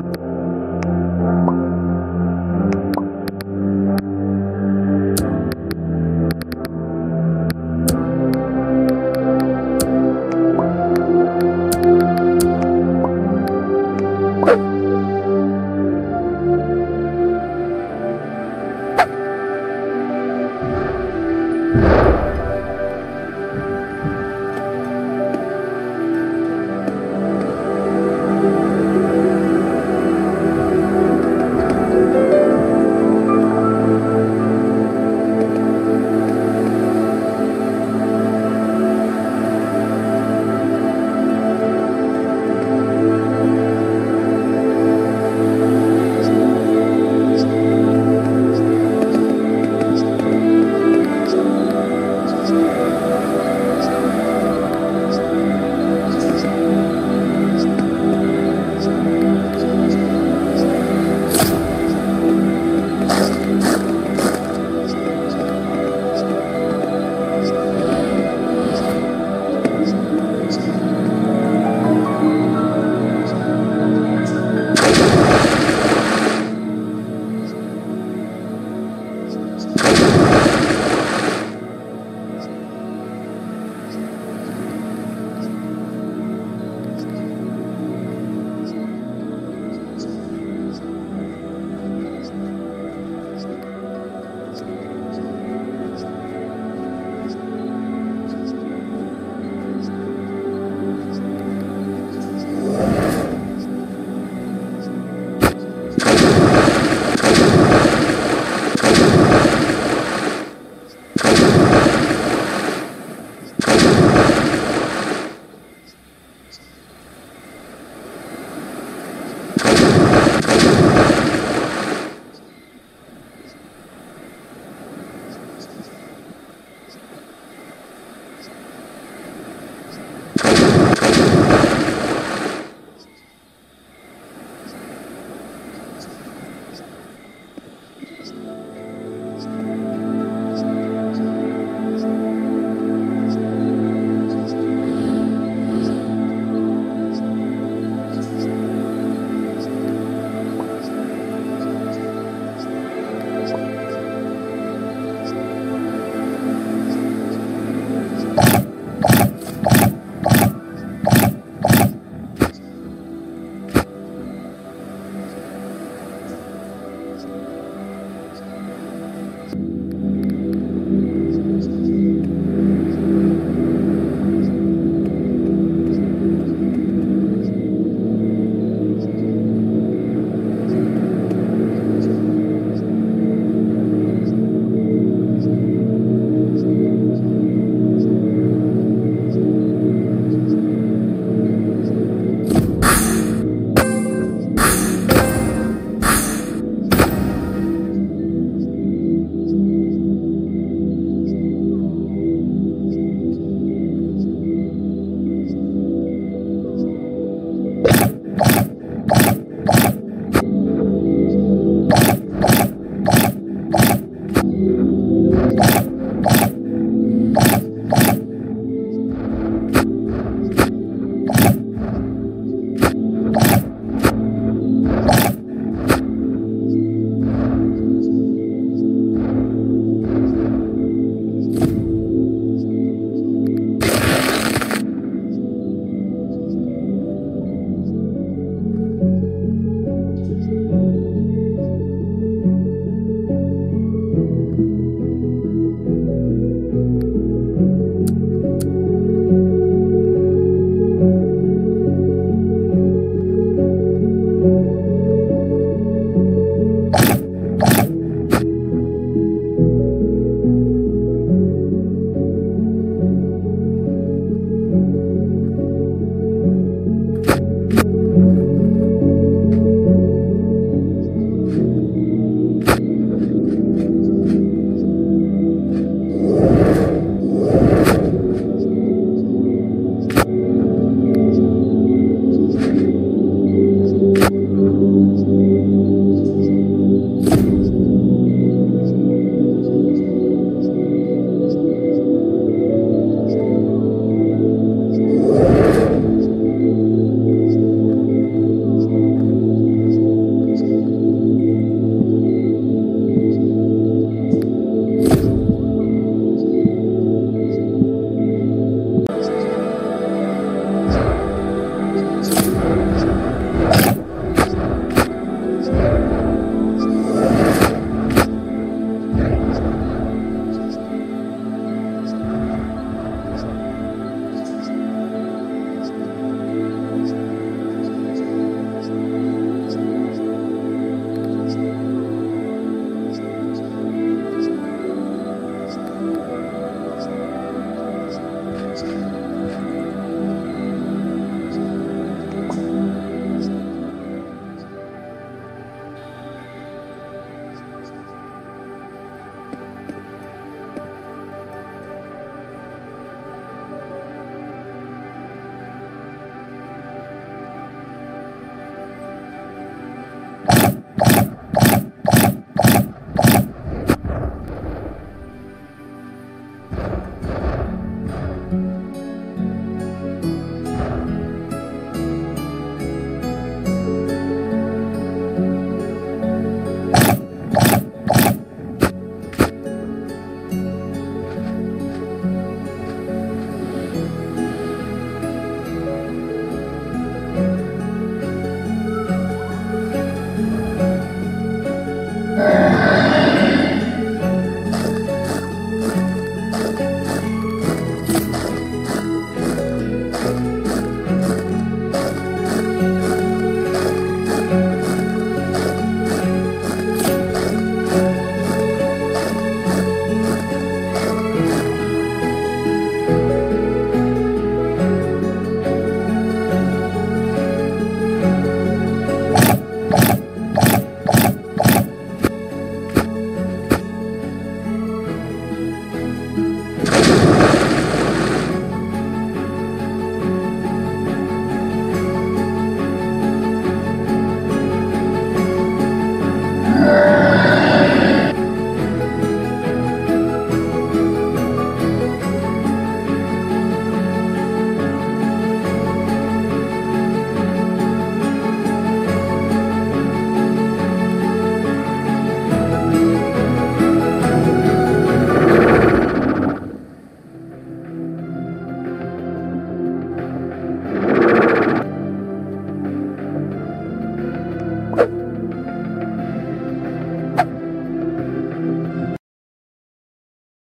you.